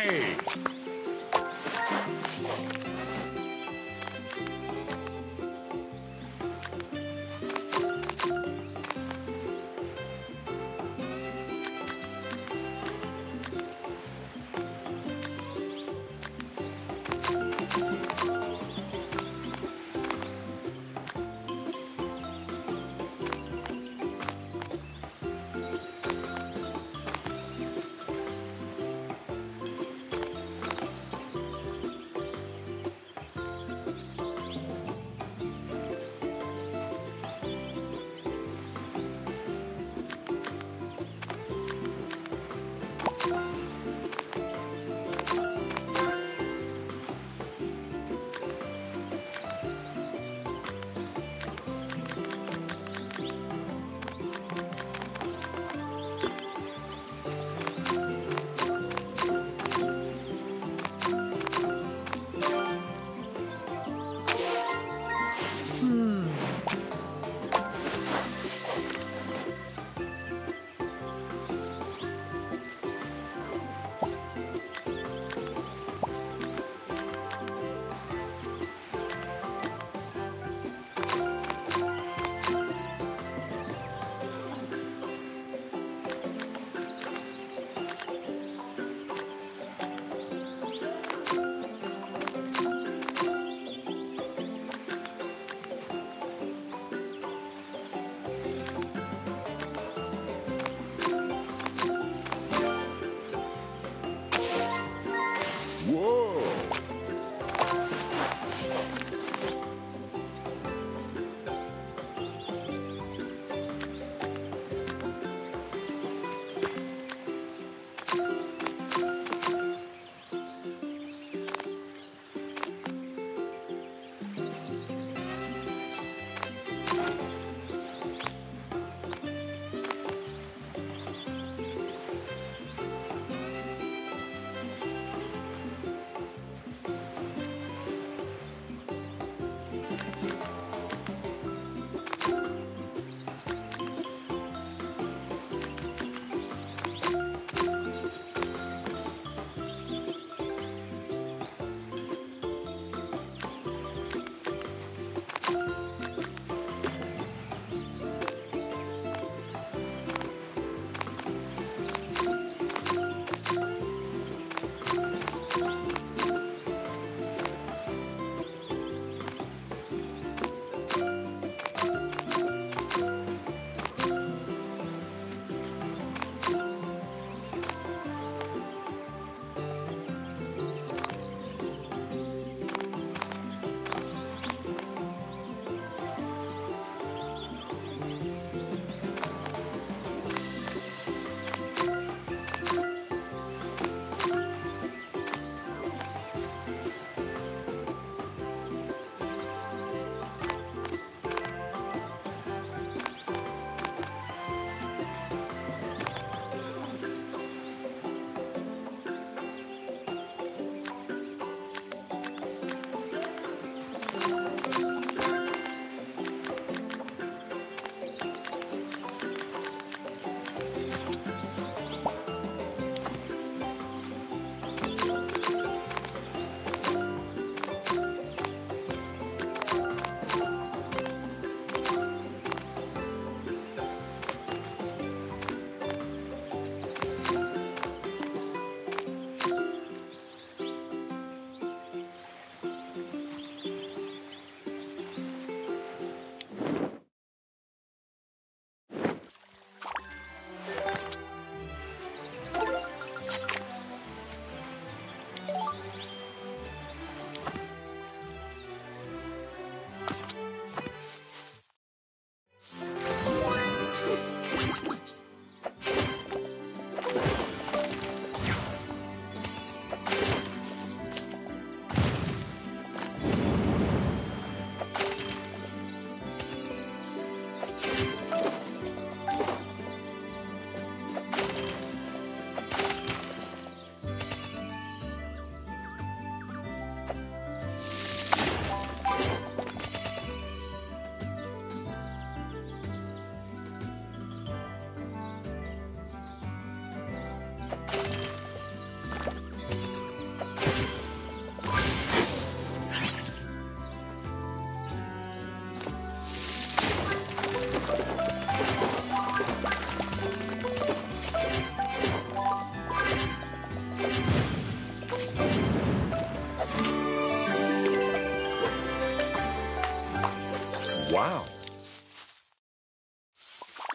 Hey!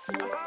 아하!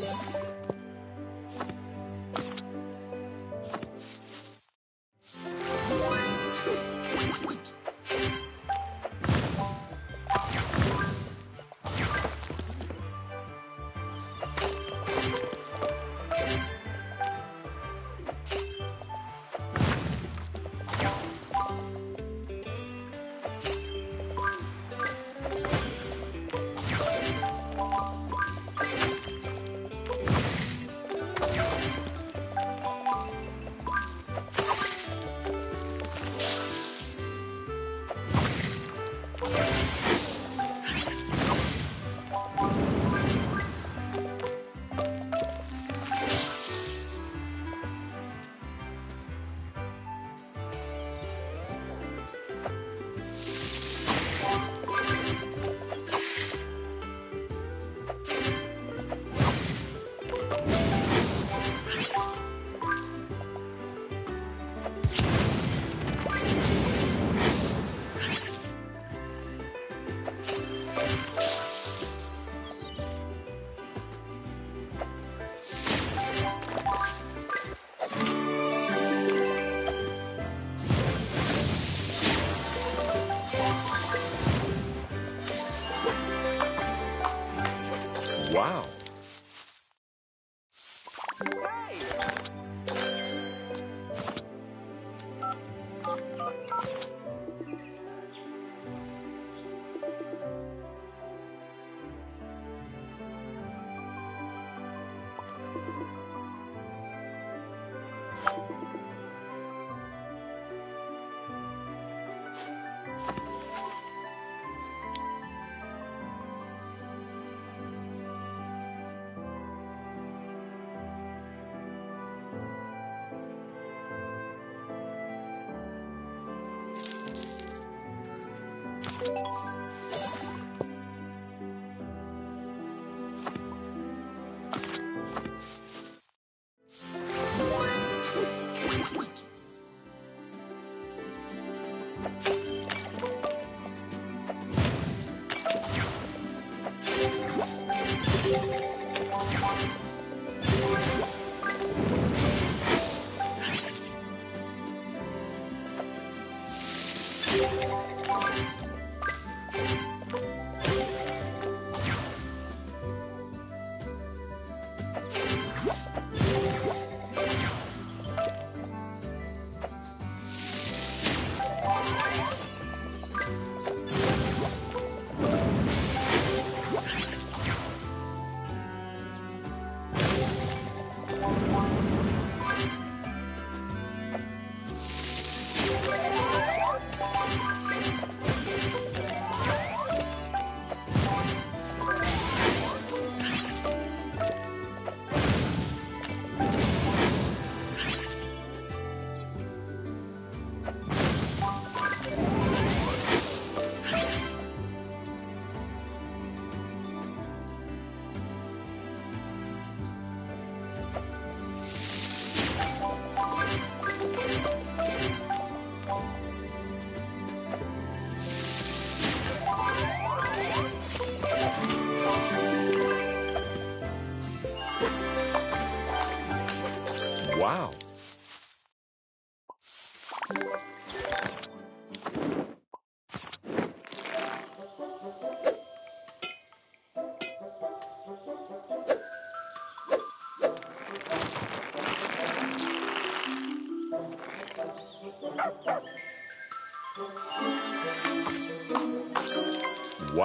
Wow.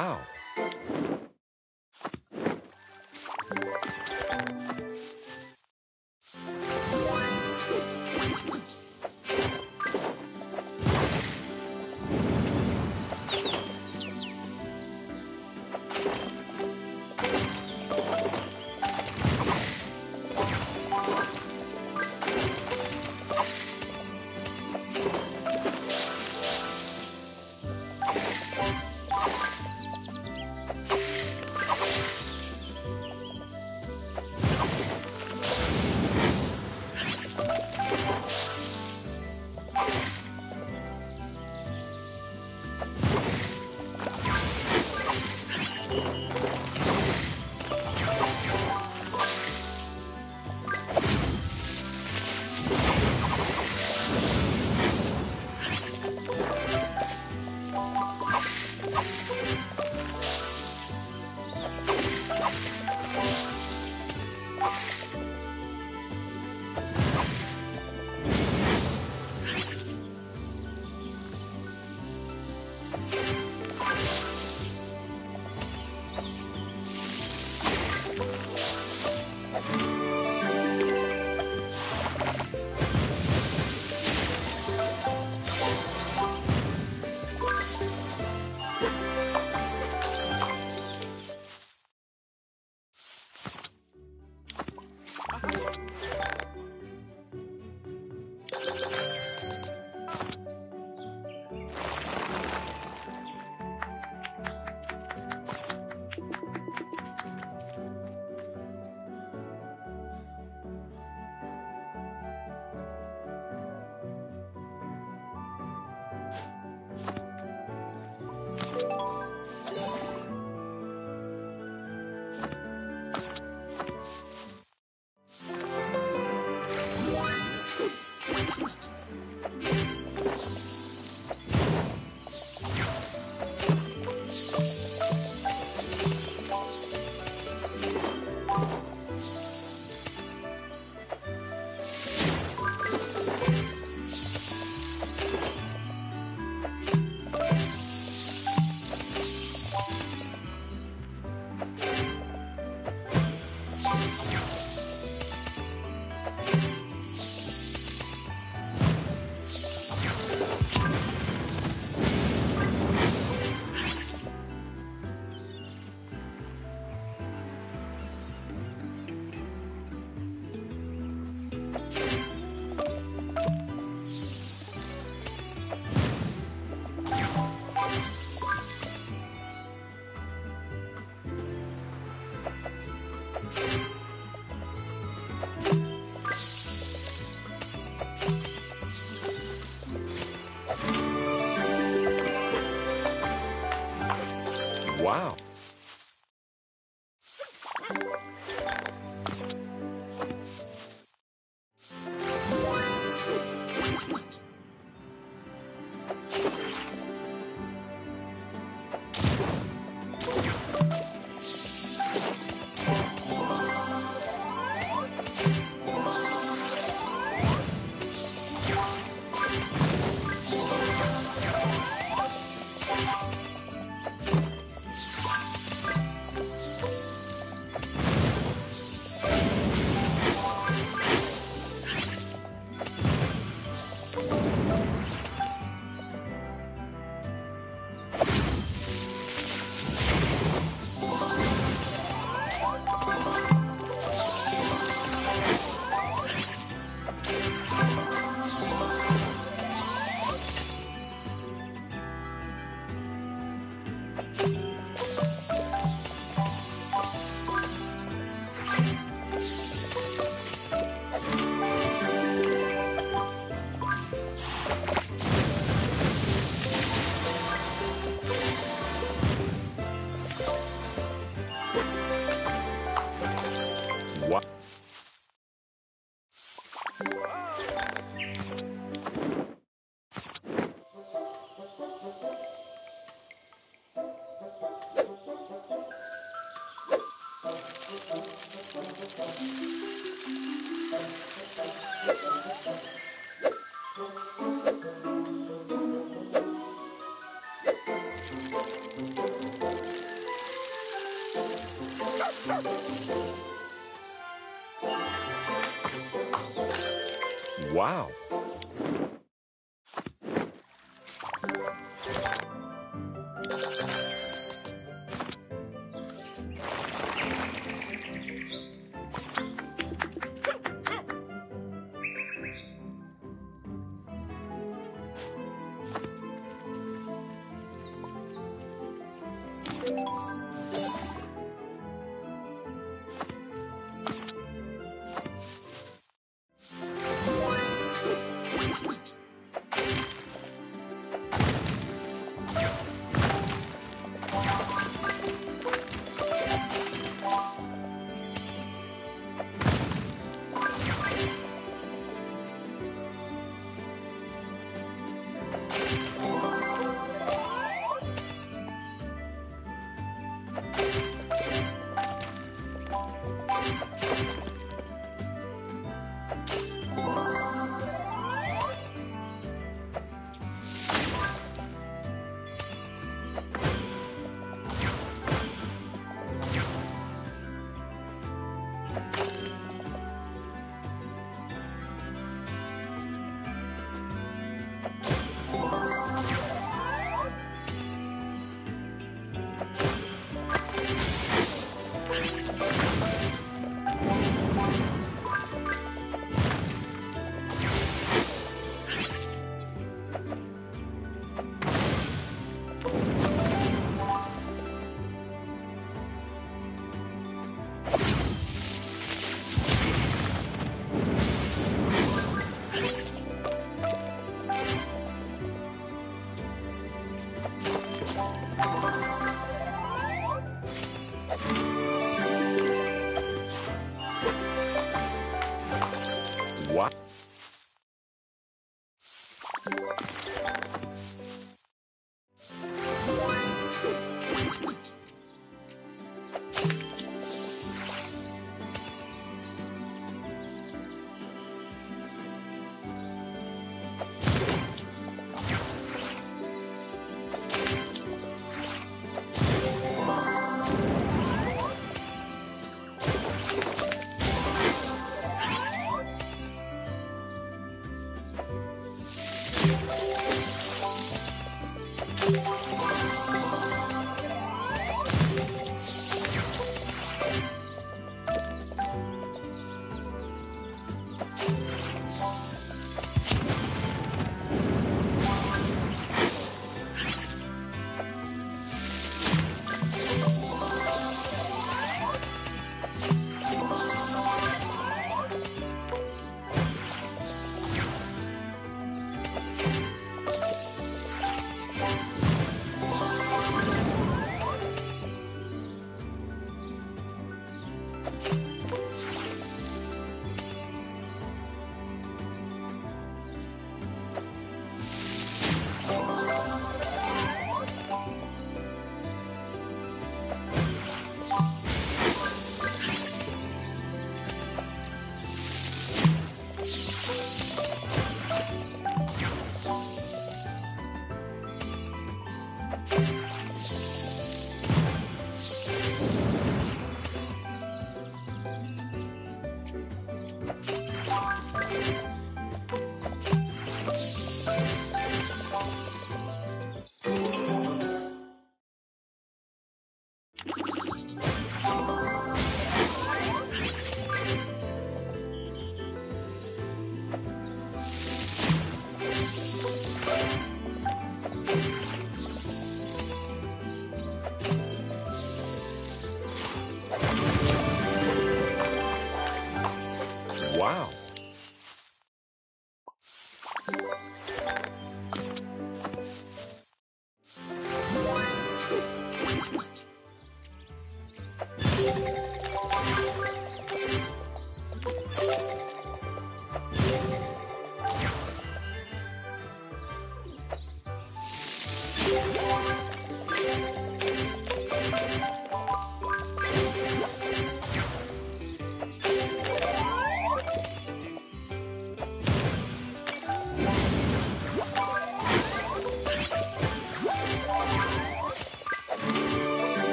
Wow. Wow.